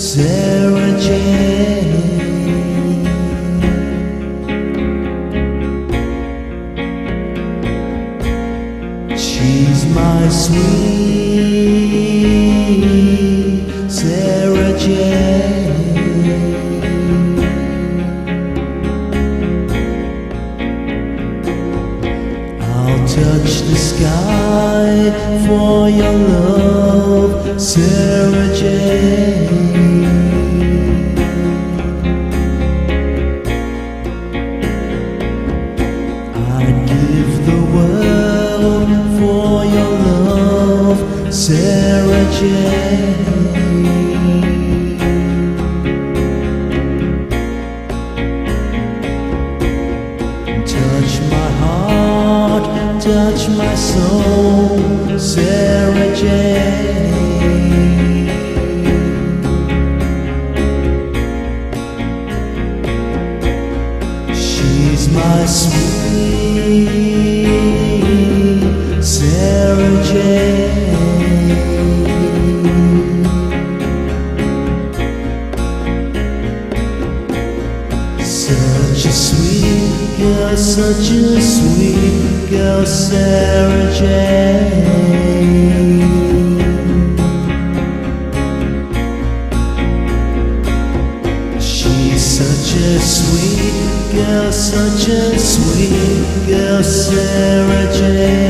Sarah Jane. Sarah Jane. Touch my heart, touch my soul, Sarah Sarah Jane. She's such a sweet girl, such a sweet girl, Sarah Jane.